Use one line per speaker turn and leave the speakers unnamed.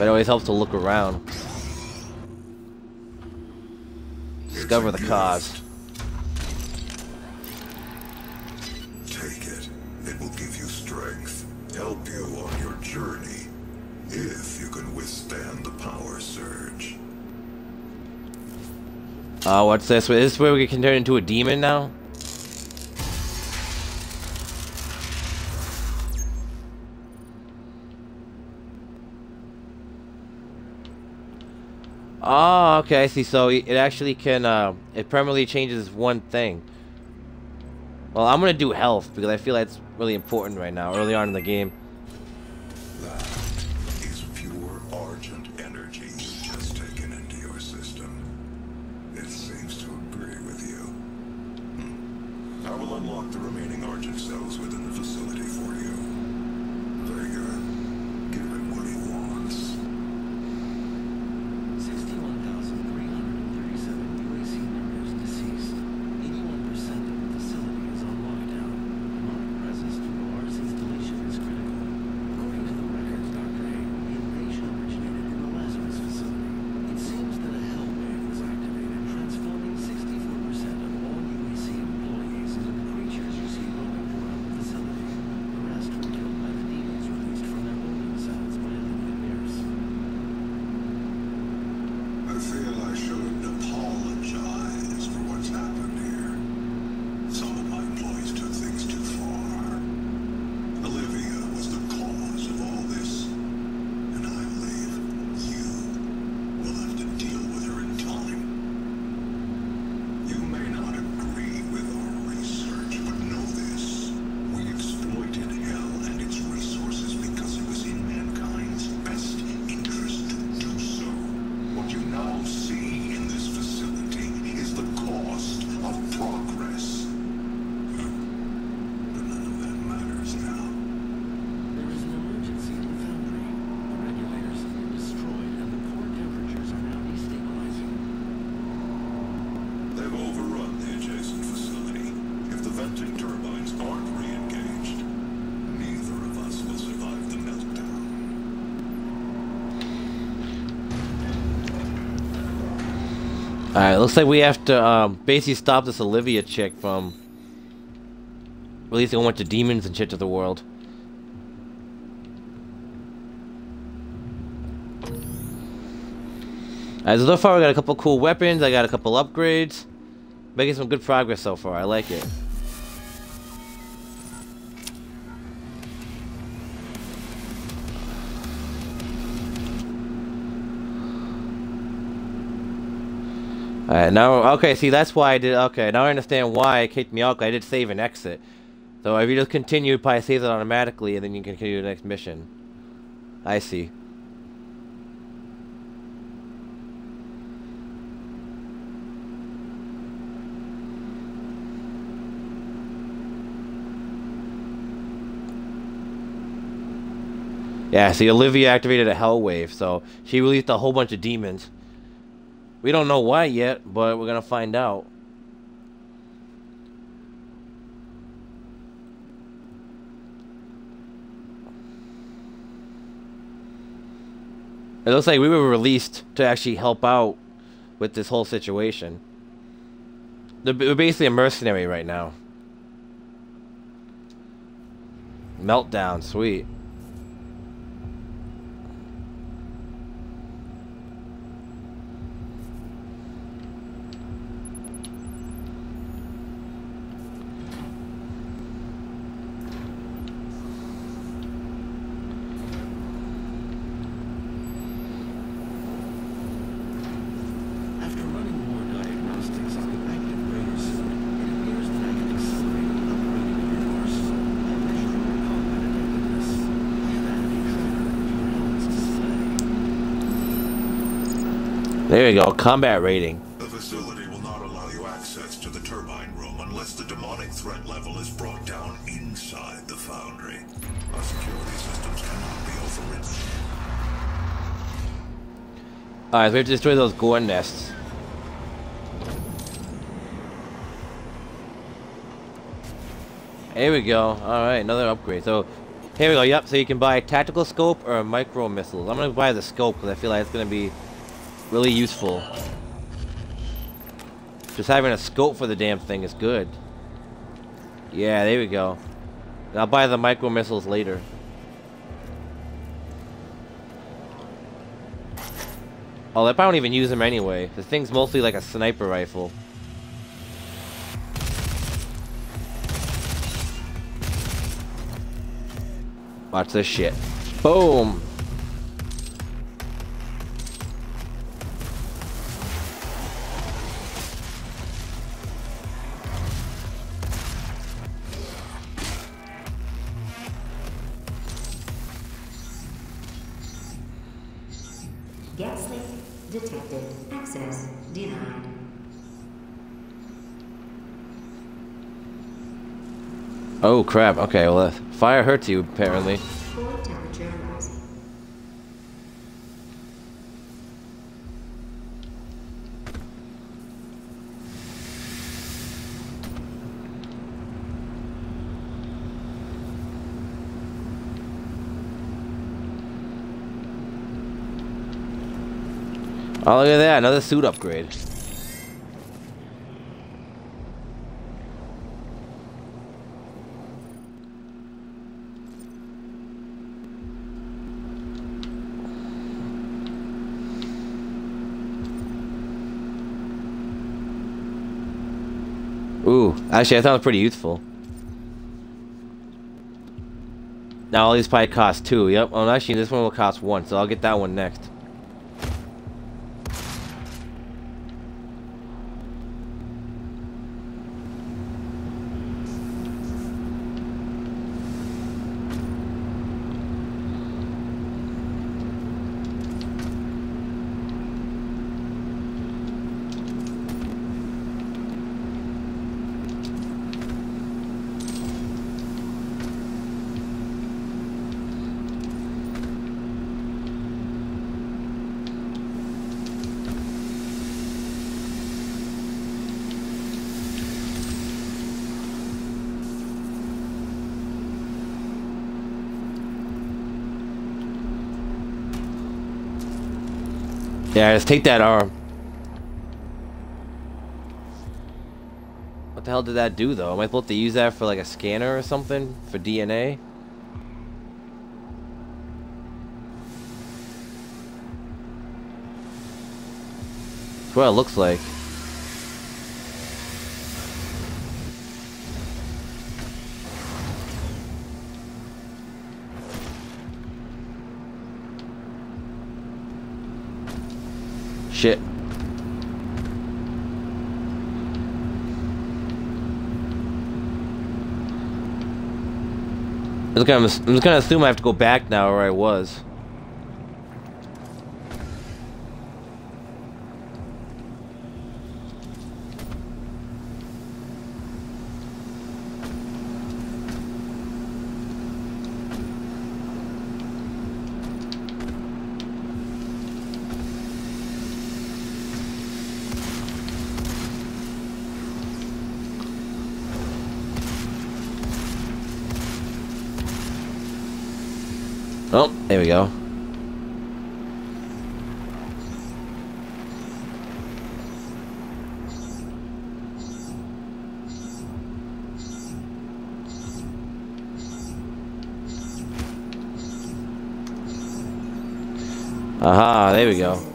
But it always helps to look around. Discover the cause.
Take it. It will give you strength, help you on your journey, if you can withstand the power surge.
Oh, what's this? Is this where we can turn into a demon now? Oh, okay, I see. So it actually can, uh, it permanently changes one thing. Well, I'm gonna do health because I feel that's really important right now, early on in the game.
That is pure Argent energy you've just taken into your system. It seems to agree with you. Hmm. Unlock the remaining Argent cells within the facility
Alright, looks like we have to um, basically stop this Olivia chick from releasing a bunch of demons and shit to the world. Alright, so, so far we got a couple cool weapons, I got a couple upgrades. Making some good progress so far, I like it. Alright, now, okay, see, that's why I did, okay, now I understand why it kicked me out, I did save and exit. So if you just continue, it probably saves it automatically, and then you can continue the next mission. I see. Yeah, see, Olivia activated a hell wave, so she released a whole bunch of demons. We don't know why yet, but we're gonna find out. It looks like we were released to actually help out with this whole situation. We're basically a mercenary right now. Meltdown, sweet.
After running more diagnostics on the active radar suit, it appears that I can accelerate the upgrading of your arsenal by measuring your combat effectiveness. I have added a tracker to your helmet's display.
There we go, combat rating.
The facility will not allow you access to the turbine room unless the demonic threat level is brought down inside the foundry. Our security systems cannot be overridden.
Alright, so we have to destroy those gore nests. There we go. Alright, another upgrade. So, Here we go. Yep. So you can buy a tactical scope or a micro missiles. I'm gonna buy the scope because I feel like it's gonna be really useful. Just having a scope for the damn thing is good. Yeah, there we go. I'll buy the micro missiles later. Oh, I probably don't even use them anyway. The thing's mostly like a sniper rifle. Watch this shit. Boom!
Gas leak detected. Access denied.
Oh crap, okay, well, uh, fire hurts you, apparently. Oh, look at that, another suit upgrade. Ooh, actually, that sounds pretty useful. Now all these probably cost two. Yep. Oh, actually, this one will cost one, so I'll get that one next. Yeah, just take that arm. What the hell did that do, though? Am I supposed to use that for, like, a scanner or something? For DNA? That's what it looks like. Shit. I'm just, gonna, I'm just gonna assume I have to go back now where I was. Oh, there we go. Aha, there we go.